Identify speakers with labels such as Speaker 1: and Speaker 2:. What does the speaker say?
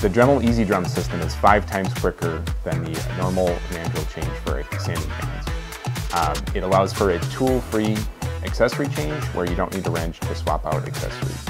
Speaker 1: The Dremel EZ Drum system is five times quicker than the normal manual change for sanding pans. Um, it allows for a tool-free accessory change where you don't need a wrench to swap out accessories.